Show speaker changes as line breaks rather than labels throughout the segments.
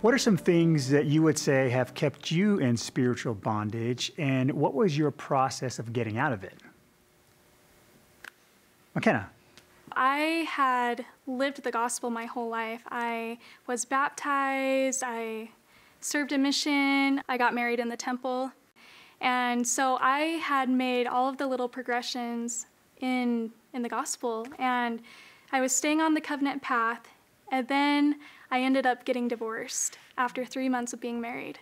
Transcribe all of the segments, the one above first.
What are some things that you would say have kept you in spiritual bondage, and what was your process of getting out of it? McKenna.
I had lived the gospel my whole life. I was baptized, I served a mission, I got married in the temple. And so I had made all of the little progressions in in the gospel and I was staying on the covenant path and then I ended up getting divorced after 3 months of being married.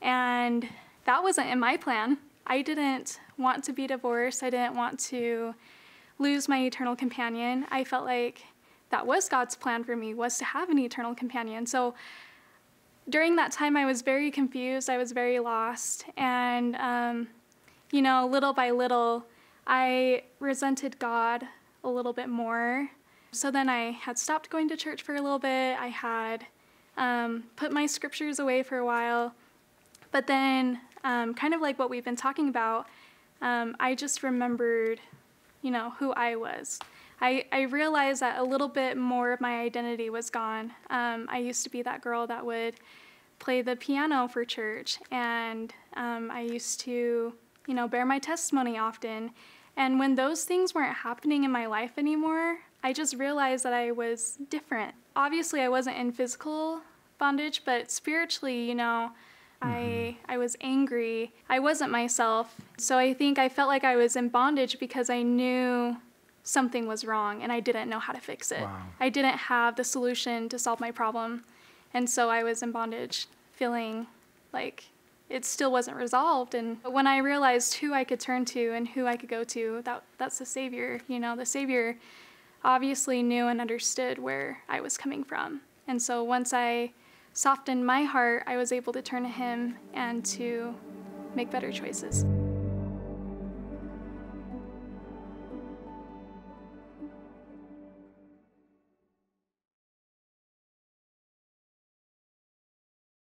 And that wasn't in my plan. I didn't want to be divorced. I didn't want to lose my eternal companion. I felt like that was God's plan for me was to have an eternal companion. So during that time, I was very confused. I was very lost, and um, you know, little by little, I resented God a little bit more. So then I had stopped going to church for a little bit. I had um, put my scriptures away for a while, but then, um, kind of like what we've been talking about, um, I just remembered you know, who I was. I, I realized that a little bit more of my identity was gone. Um, I used to be that girl that would play the piano for church, and um, I used to, you know, bear my testimony often. And when those things weren't happening in my life anymore, I just realized that I was different. Obviously, I wasn't in physical bondage, but spiritually, you know, I mm-hmm. I was angry. I wasn't myself. So I think I felt like I was in bondage because I knew something was wrong and I didn't know how to fix it.
Wow.
I didn't have the solution to solve my problem. And so I was in bondage, feeling like it still wasn't resolved and when I realized who I could turn to and who I could go to, that that's the savior, you know, the savior obviously knew and understood where I was coming from. And so once I softened my heart, I was able to turn to Him and to make better choices.